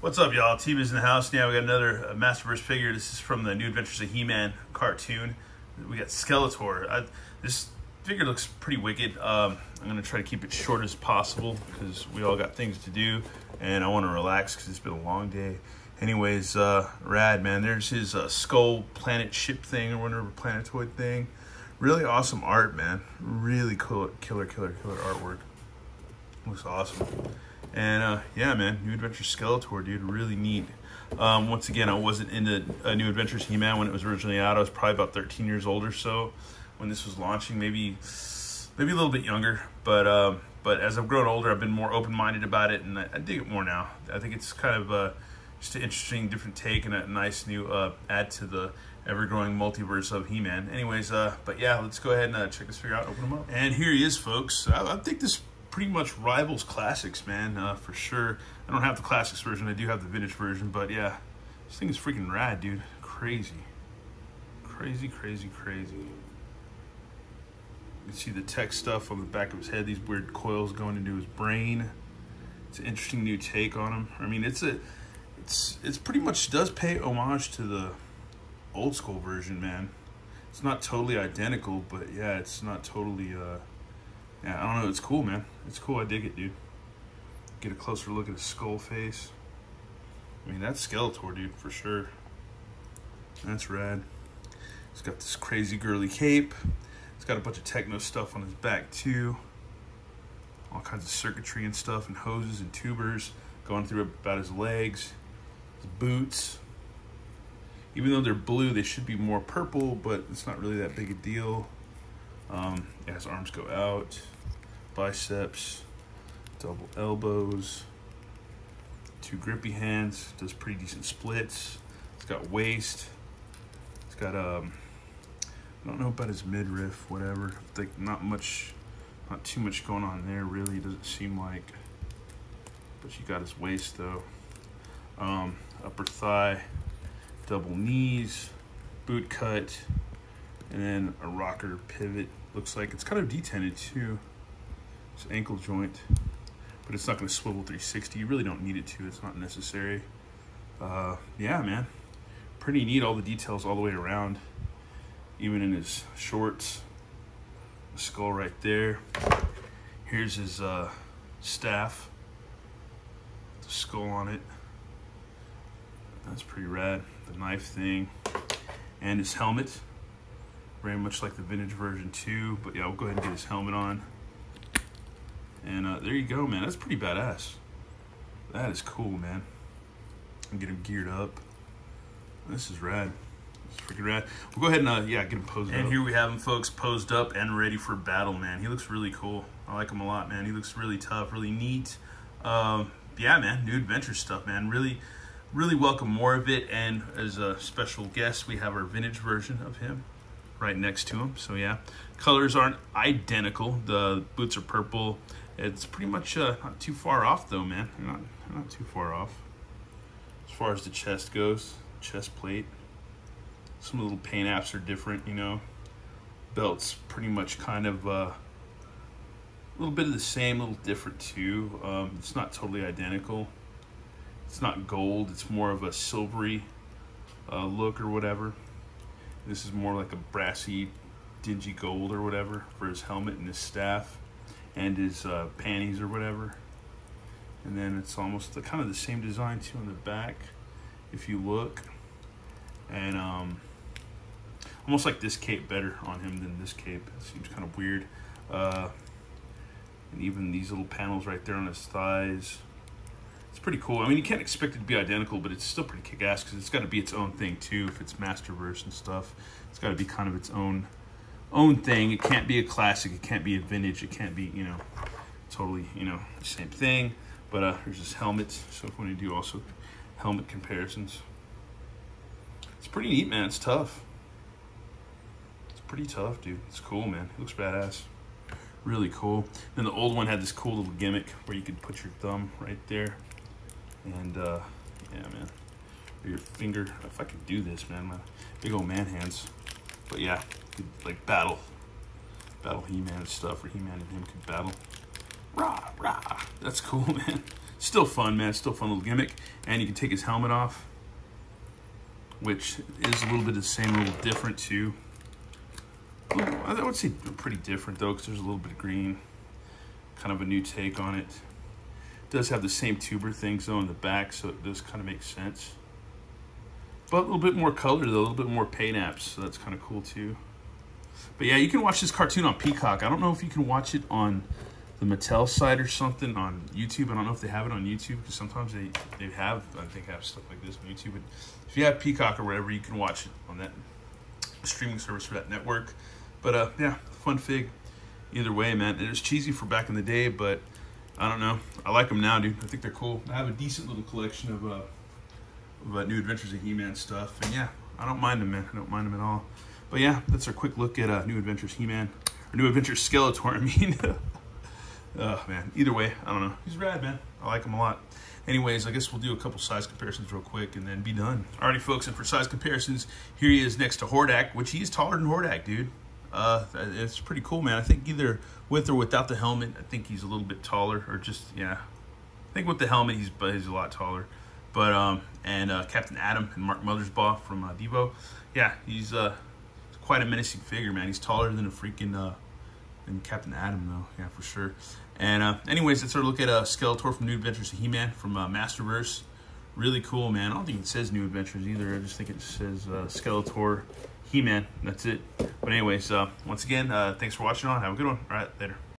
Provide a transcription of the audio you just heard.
What's up, y'all? Team is in the house. Now we got another uh, Masterverse figure. This is from the New Adventures of He-Man cartoon. We got Skeletor. I, this figure looks pretty wicked. Um, I'm gonna try to keep it short as possible because we all got things to do, and I want to relax because it's been a long day. Anyways, uh, rad man. There's his uh, skull planet ship thing or whatever planetoid thing. Really awesome art, man. Really cool, killer, killer, killer artwork. Looks awesome. And uh, yeah, man, New Adventures Skeletor, dude, really neat. Um, once again, I wasn't into uh, New Adventures He-Man when it was originally out. I was probably about 13 years old or so when this was launching, maybe maybe a little bit younger. But um, but as I've grown older, I've been more open-minded about it, and I, I dig it more now. I think it's kind of uh, just an interesting, different take and a nice new uh, add to the ever-growing multiverse of He-Man. Anyways, uh, but yeah, let's go ahead and uh, check this figure out, open him up. And here he is, folks. I, I think this pretty much rivals classics, man, uh, for sure. I don't have the classics version. I do have the vintage version, but yeah, this thing is freaking rad, dude. Crazy. Crazy, crazy, crazy. You can see the tech stuff on the back of his head, these weird coils going into his brain. It's an interesting new take on him. I mean, it's a, it's, it's pretty much does pay homage to the old school version, man. It's not totally identical, but yeah, it's not totally, uh, yeah, I don't know. It's cool, man. It's cool. I dig it, dude. Get a closer look at his skull face. I mean, that's Skeletor, dude, for sure. That's rad. He's got this crazy girly cape. He's got a bunch of techno stuff on his back, too. All kinds of circuitry and stuff, and hoses and tubers going through about his legs, his boots. Even though they're blue, they should be more purple, but it's not really that big a deal. Um, arms go out, biceps, double elbows, two grippy hands, does pretty decent splits. It's got waist. It's got, um, I don't know about his midriff, whatever. Think not much, not too much going on there really, doesn't seem like. But you got his waist though. Um, upper thigh, double knees, boot cut, and then a rocker pivot looks like. It's kind of detented too. It's ankle joint but it's not going to swivel 360 you really don't need it to. It's not necessary. Uh, yeah man. Pretty neat all the details all the way around. Even in his shorts. The skull right there. Here's his uh, staff. The skull on it. That's pretty rad. The knife thing. And his helmet very much like the vintage version too. But yeah, we'll go ahead and get his helmet on. And uh, there you go, man. That's pretty badass. That is cool, man. And get him geared up. This is rad. It's freaking rad. We'll go ahead and, uh, yeah, get him posed and up. And here we have him, folks, posed up and ready for battle, man. He looks really cool. I like him a lot, man. He looks really tough, really neat. Um, yeah, man, new adventure stuff, man. Really, really welcome more of it. And as a special guest, we have our vintage version of him right next to him. So yeah, colors aren't identical. The boots are purple. It's pretty much uh, not too far off though, man. not, not too far off. As far as the chest goes, chest plate. Some little paint apps are different, you know. Belt's pretty much kind of uh, a little bit of the same, a little different too. Um, it's not totally identical. It's not gold. It's more of a silvery uh, look or whatever. This is more like a brassy, dingy gold or whatever for his helmet and his staff and his uh, panties or whatever. And then it's almost the, kind of the same design too on the back, if you look. And um, almost like this cape better on him than this cape. It seems kind of weird. Uh, and even these little panels right there on his thighs pretty cool. I mean, you can't expect it to be identical, but it's still pretty kick-ass because it's got to be its own thing too. If it's Masterverse and stuff, it's got to be kind of its own own thing. It can't be a classic. It can't be a vintage. It can't be you know totally you know the same thing. But uh, here's his helmet. So if we want to do also helmet comparisons, it's pretty neat, man. It's tough. It's pretty tough, dude. It's cool, man. It looks badass. Really cool. Then the old one had this cool little gimmick where you could put your thumb right there and uh, yeah, man, your finger. If I could do this, man, my big old man hands. But yeah, could, like battle, battle He-Man stuff, or He-Man and him could battle. Rah, rah. That's cool, man. still fun, man. Still fun little gimmick. And you can take his helmet off, which is a little bit the same, a little different too. I would say pretty different though, because there's a little bit of green. Kind of a new take on it. Does have the same tuber things though in the back, so it does kind of make sense. But a little bit more color though, a little bit more paint apps, so that's kind of cool too. But yeah, you can watch this cartoon on Peacock. I don't know if you can watch it on the Mattel site or something on YouTube. I don't know if they have it on YouTube because sometimes they, they have, I think, have stuff like this on YouTube. But if you have Peacock or whatever, you can watch it on that streaming service for that network. But uh, yeah, fun fig. Either way, man. It was cheesy for back in the day, but I don't know. I like them now, dude. I think they're cool. I have a decent little collection of, uh, of uh, New Adventures of He-Man stuff. And yeah, I don't mind them, man. I don't mind them at all. But yeah, that's our quick look at uh, New Adventures He-Man. Or New Adventures Skeletor, I mean. oh, man. Either way, I don't know. He's rad, man. I like him a lot. Anyways, I guess we'll do a couple size comparisons real quick and then be done. Alrighty, folks, and for size comparisons, here he is next to Hordak, which he's taller than Hordak, dude. Uh, it's pretty cool, man. I think either with or without the helmet, I think he's a little bit taller, or just yeah. I think with the helmet, he's but he's a lot taller. But um, and uh, Captain Adam and Mark Mothersbaugh from uh, Devo, yeah, he's uh quite a menacing figure, man. He's taller than a freaking uh than Captain Adam, though, yeah, for sure. And uh, anyways, let's sort of look at uh, Skeletor from New Adventures of He-Man from uh, Masterverse. Really cool, man. I don't think it says New Adventures either. I just think it says uh, Skeletor he-Man. That's it. But anyways, uh, once again, uh, thanks for watching on. Have a good one. All right, later.